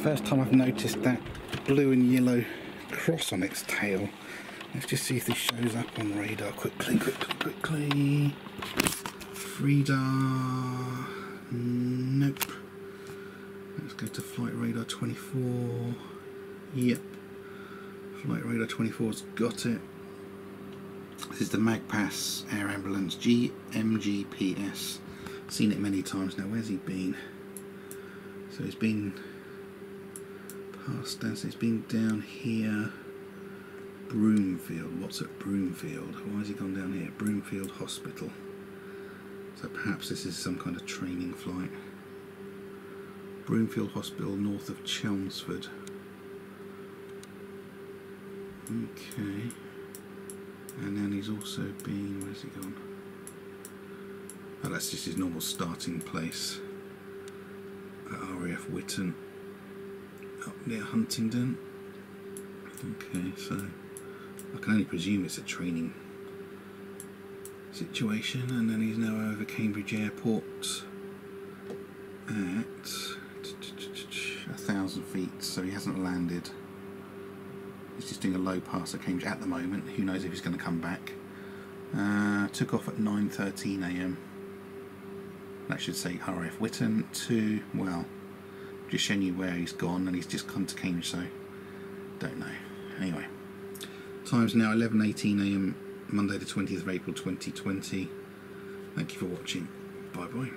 first time I've noticed that blue and yellow cross on its tail. Let's just see if this shows up on radar quickly, quickly, quickly. Frida. Nope. Let's go to flight radar 24. Yep. Flight radar 24's got it. This is the Magpas Air Ambulance GMGPS. Seen it many times now. Where's he been? So he's been past that. He's been down here. Broomfield. What's at Broomfield? Why has he gone down here? Broomfield Hospital. So perhaps this is some kind of training flight. Broomfield Hospital north of Chelmsford. Okay. And then he's also been, where's he gone? Oh, that's just his normal starting place at RAF Wyton up near Huntingdon. Okay, so I can only presume it's a training situation, and then he's now over Cambridge Airport at a thousand feet, so he hasn't landed. He's just doing a low pass at Cambridge at the moment. Who knows if he's going to come back? Uh, took off at 9:13 a.m. That should say RF Wyton to well, just showing you where he's gone, and he's just come to Cambridge, so don't know. Anyway, time's now 11:18 a.m. Monday the 20th of April 2020. Thank you for watching. Bye bye.